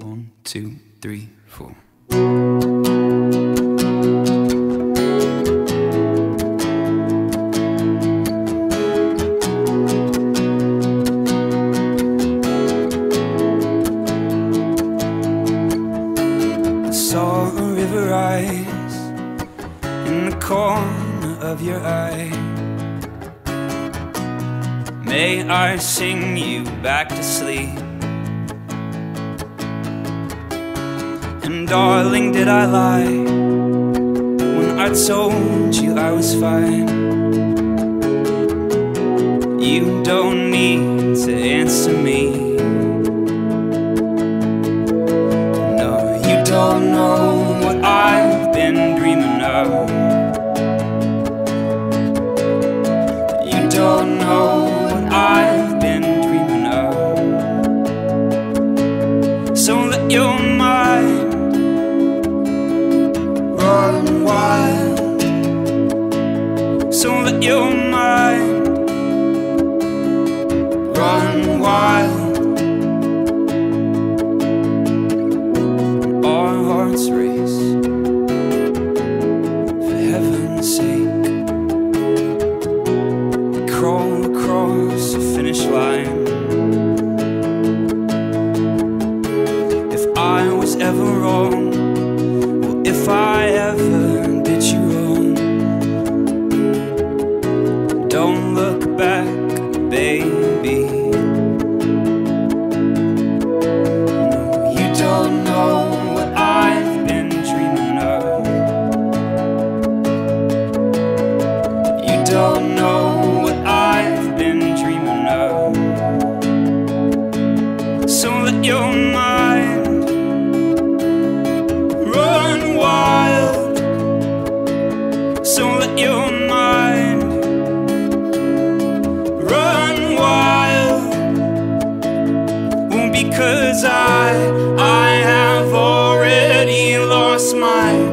One, two, three, four. Saw a river rise in the corner of your eye. May I sing you back to sleep? Darling, did I lie when I told you I was fine? You don't need to answer me. No, you don't know what I've been dreaming of. You don't know what I've been dreaming of. So let your mind run wild. So let your mind run wild. Our hearts race for heaven's sake. We crawl across the finish line. don't know what I've been dreaming of So let your mind run wild So let your mind run wild well, Because I, I have already lost mine.